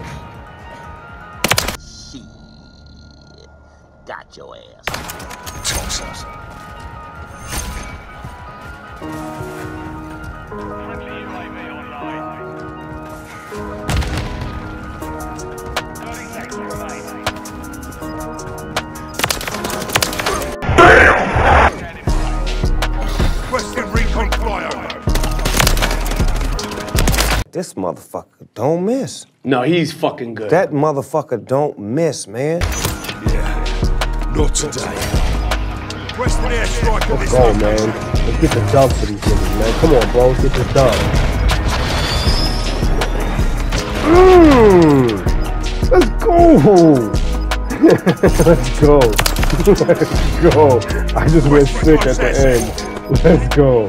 bro. Shit. Got your ass. Toss us. Friendly UAV online. 30 seconds remaining. Standing by. Recon flyover. This motherfucker don't miss. No, he's fucking good. That motherfucker don't miss, man. Yeah. Not today. Western airstrike Let's go, man. Let's get the dub for these niggas, man. Come on, bro. Let's get the dub. Mmm. Let's go. Let's go. Let's go. I just went sick at the end. Let's go.